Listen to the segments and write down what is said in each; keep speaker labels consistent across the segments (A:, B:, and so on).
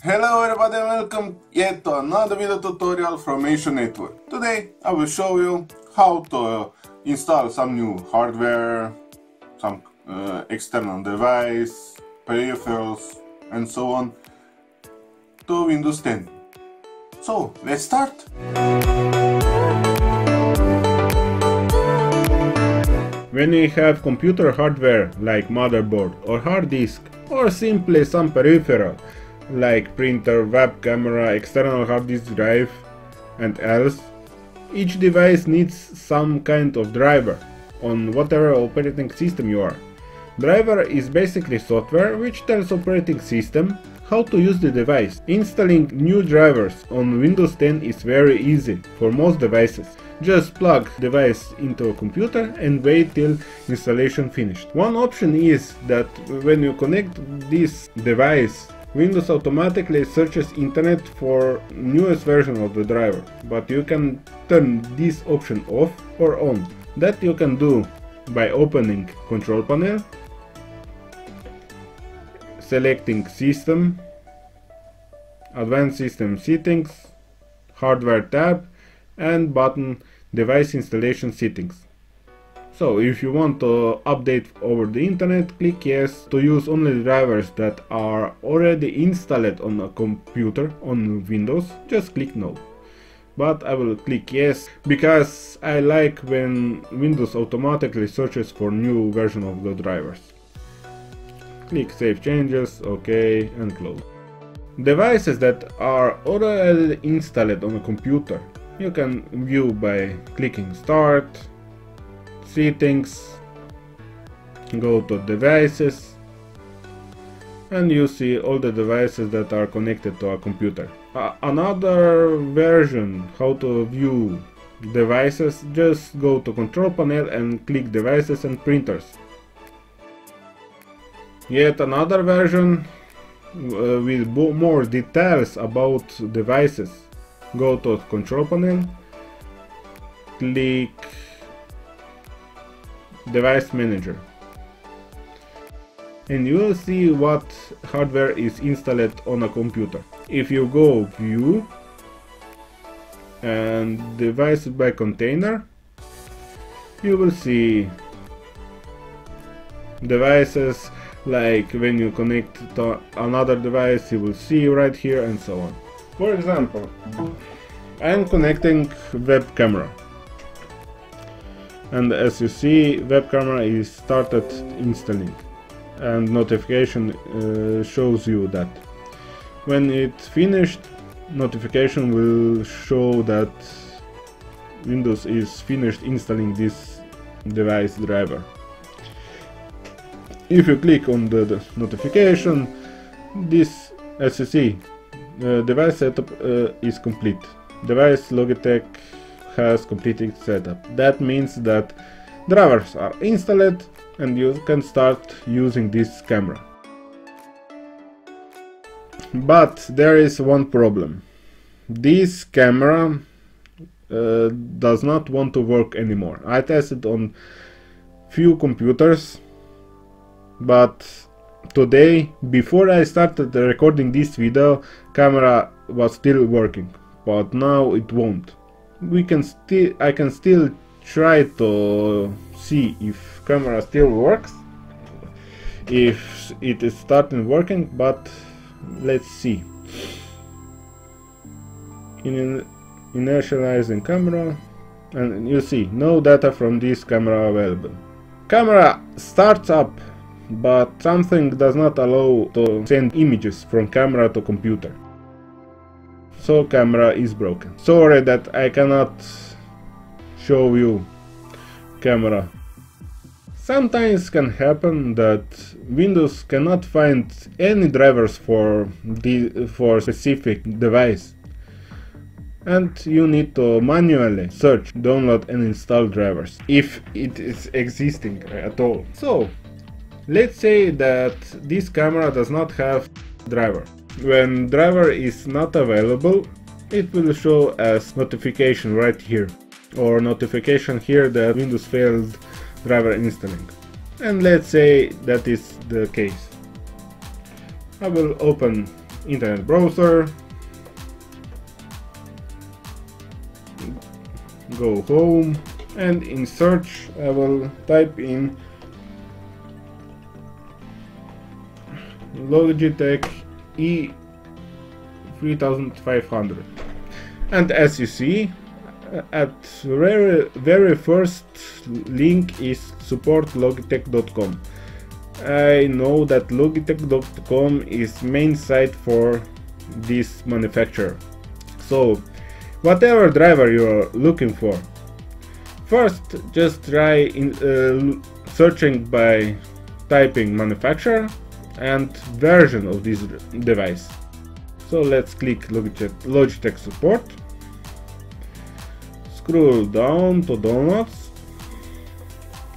A: Hello everybody and welcome yet to another video tutorial from ACO Network. Today I will show you how to install some new hardware, some uh, external device, peripherals and so on to Windows 10. So let's start!
B: When you have computer hardware like motherboard or hard disk or simply some peripheral like printer, web camera, external hard disk drive and else, each device needs some kind of driver on whatever operating system you are. Driver is basically software which tells operating system how to use the device. Installing new drivers on Windows 10 is very easy for most devices. Just plug device into a computer and wait till installation finished. One option is that when you connect this device Windows automatically searches internet for newest version of the driver, but you can turn this option off or on. That you can do by opening control panel, selecting system, advanced system settings, hardware tab and button device installation settings. So if you want to update over the internet, click yes to use only drivers that are already installed on a computer on Windows, just click no. But I will click yes because I like when Windows automatically searches for new version of the drivers. Click save changes, ok and close. Devices that are already installed on a computer you can view by clicking start settings, go to devices, and you see all the devices that are connected to a computer. Uh, another version how to view devices, just go to control panel and click devices and printers. Yet another version uh, with more details about devices. Go to control panel, click device manager and you will see what hardware is installed on a computer. If you go view and device by container you will see devices like when you connect to another device you will see right here and so on. For example, I am connecting web camera and as you see web camera is started installing. And notification uh, shows you that. When it finished notification will show that Windows is finished installing this device driver. If you click on the, the notification this as you see uh, device setup uh, is complete. Device Logitech has completed setup. That means that drivers are installed and you can start using this camera. But there is one problem. This camera uh, does not want to work anymore. I tested on few computers but today before I started recording this video camera was still working but now it won't we can still I can still try to see if camera still works. If it is starting working but let's see. In initializing camera and you see no data from this camera available. Camera starts up but something does not allow to send images from camera to computer so camera is broken. Sorry that I cannot show you camera. Sometimes can happen that Windows cannot find any drivers for the for specific device. And you need to manually search download and install drivers if it is existing at all. So let's say that this camera does not have driver when driver is not available, it will show as notification right here or notification here that Windows failed driver installing. And let's say that is the case. I will open internet browser go home and in search I will type in Logitech E3500 and as you see at very very first link is supportlogitech.com I know that logitech.com is main site for this manufacturer. So whatever driver you're looking for first just try in, uh, searching by typing manufacturer and version of this device. So let's click Logitech, Logitech support. Scroll down to downloads.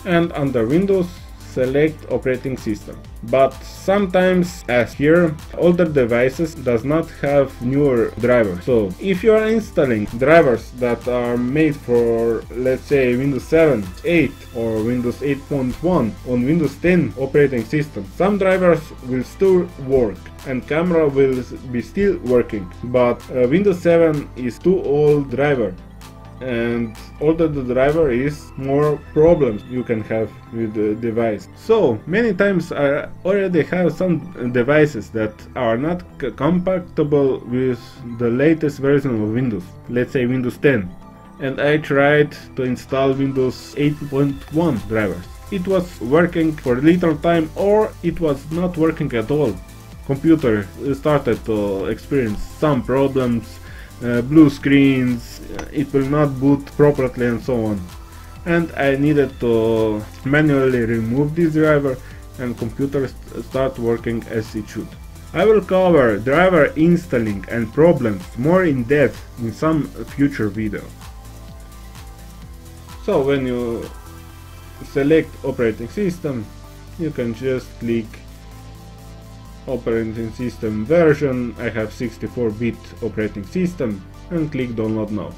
B: And under Windows select operating system. But sometimes, as here, older devices does not have newer drivers. So if you are installing drivers that are made for, let's say, Windows 7, 8 or Windows 8.1 on Windows 10 operating system, some drivers will still work and camera will be still working. But uh, Windows 7 is too old driver and older the driver is more problems you can have with the device. So many times i already have some devices that are not compatible with the latest version of windows let's say windows 10 and i tried to install windows 8.1 drivers. It was working for little time or it was not working at all. Computer started to experience some problems uh, blue screens, uh, it will not boot properly and so on. And I needed to manually remove this driver and computer st start working as it should. I will cover driver installing and problems more in depth in some future video. So when you select operating system, you can just click operating system version, I have 64-bit operating system and click download now.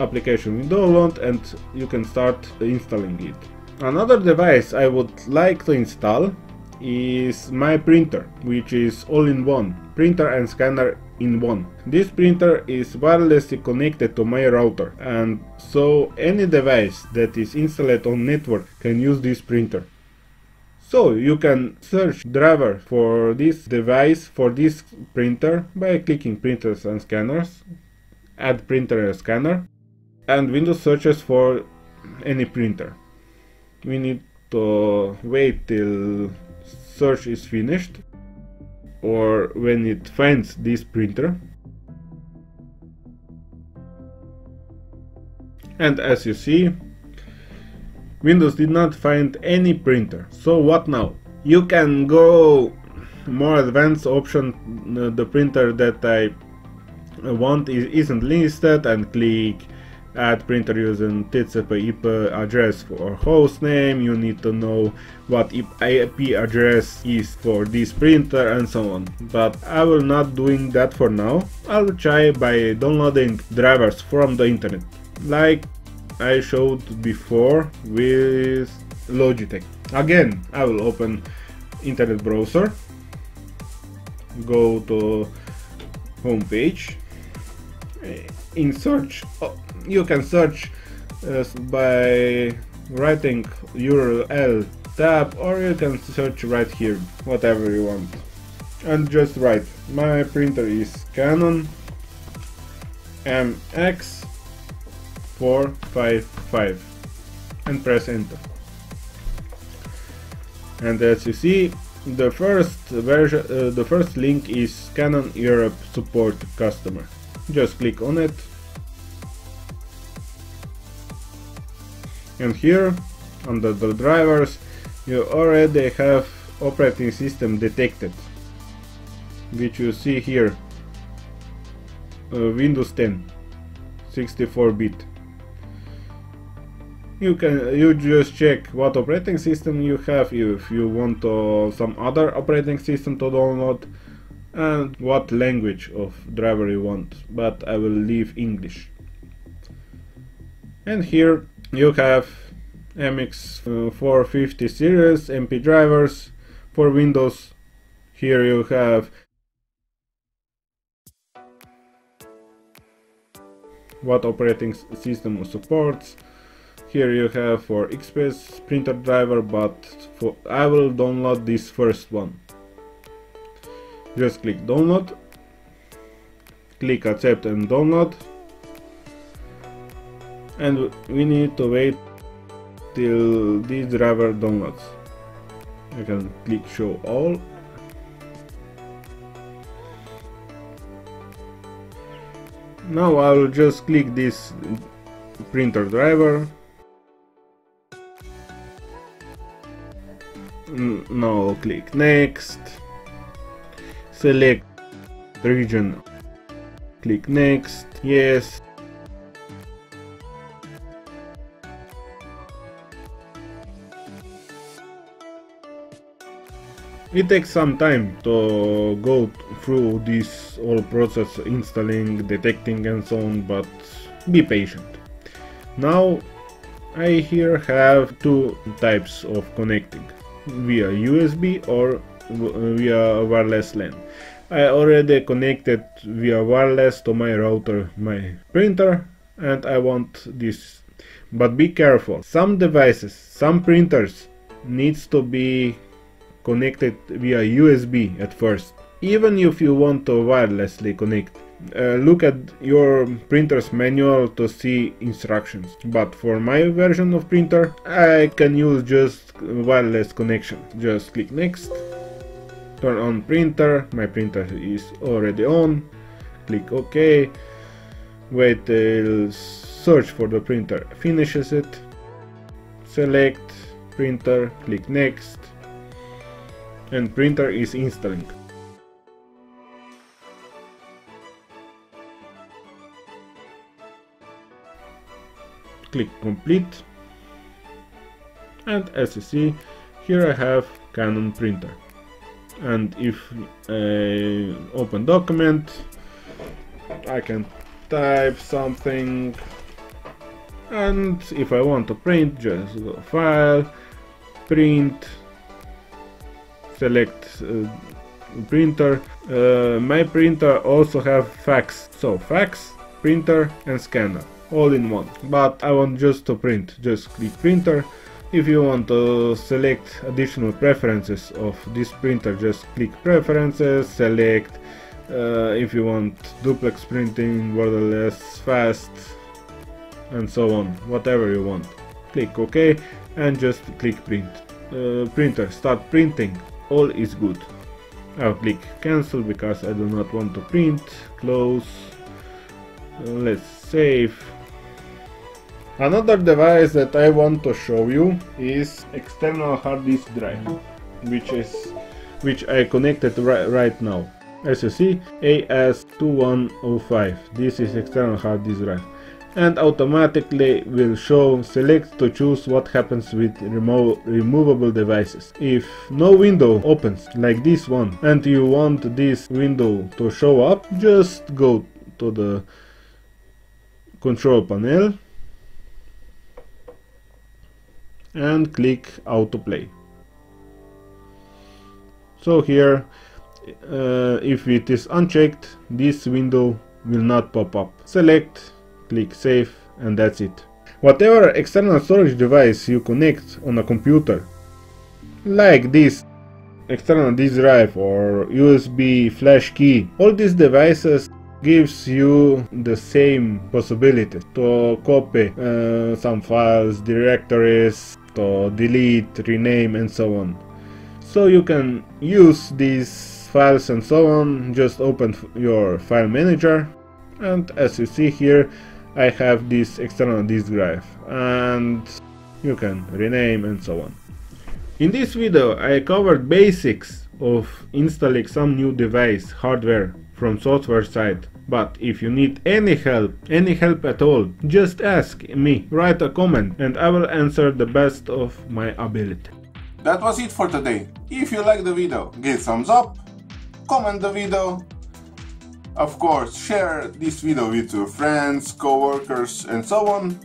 B: Application will download and you can start installing it. Another device I would like to install is my printer, which is all-in-one, printer and scanner in one. This printer is wirelessly connected to my router and so any device that is installed on network can use this printer. So you can search driver for this device for this printer by clicking printers and scanners, add printer and scanner, and Windows searches for any printer. We need to wait till search is finished or when it finds this printer. And as you see, Windows did not find any printer. So what now? You can go more advanced option, uh, the printer that I want is, isn't listed and click add printer using TCP IP address for host name, you need to know what IP address is for this printer and so on. But I will not doing that for now, I'll try by downloading drivers from the internet, like I showed before with Logitech. Again, I will open internet browser, go to home page, in search, oh, you can search uh, by writing URL tab or you can search right here, whatever you want. And just write, my printer is Canon MX 455 and press enter. And as you see the first version uh, the first link is Canon Europe support customer. Just click on it. And here under the drivers you already have operating system detected which you see here. Uh, Windows 10 64 bit you can you just check what operating system you have if you want uh, some other operating system to download and what language of driver you want but I will leave English and here you have MX450 series MP drivers for Windows here you have what operating system supports. Here you have for XPS printer driver, but for I will download this first one. Just click download, click accept and download, and we need to wait till this driver downloads. You can click show all Now I'll just click this printer driver. Now click next. Select region. Click next. Yes. It takes some time to go through this whole process, installing, detecting and so on, but be patient. Now I here have two types of connecting, via USB or uh, via wireless LAN. I already connected via wireless to my router my printer and I want this. But be careful, some devices, some printers needs to be connected via USB at first, even if you want to wirelessly connect. Uh, look at your printer's manual to see instructions, but for my version of printer I can use just wireless connection. Just click next, turn on printer, my printer is already on, click OK, wait till search for the printer finishes it, select printer, click next, and printer is installing. Click complete. And as you see here I have Canon printer. And if I open document I can type something. And if I want to print just go file print select uh, printer. Uh, my printer also have fax, so fax, printer and scanner all in one. But I want just to print, just click printer. If you want to select additional preferences of this printer, just click preferences, select uh, if you want duplex printing, borderless, fast, and so on, whatever you want. Click OK and just click print. Uh, printer, start printing all is good. I'll click cancel because I do not want to print, close, uh, let's save. Another device that I want to show you is external hard disk drive, which is which I connected ri right now. As you see, AS2105, this is external hard disk drive and automatically will show select to choose what happens with remo removable devices. If no window opens like this one and you want this window to show up, just go to the control panel and click autoplay. So here uh, if it is unchecked this window will not pop up. Select click save and that's it. Whatever external storage device you connect on a computer, like this external disk drive or USB flash key, all these devices gives you the same possibility to copy uh, some files, directories, to delete, rename and so on. So you can use these files and so on, just open your file manager and as you see here I have this external disk drive and you can rename and so on. In this video I covered basics of installing some new device hardware from software side but if you need any help, any help at all, just ask me, write a comment and I will answer the best of my ability.
A: That was it for today. If you like the video, give thumbs up, comment the video of course, share this video with your friends, co-workers and so on.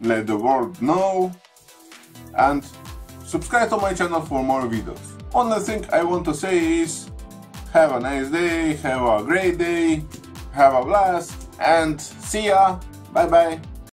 A: Let the world know. And subscribe to my channel for more videos. Only thing I want to say is have a nice day, have a great day, have a blast and see ya. Bye bye.